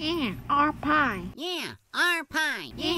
Yeah, our pie. Yeah, our pie. Yeah.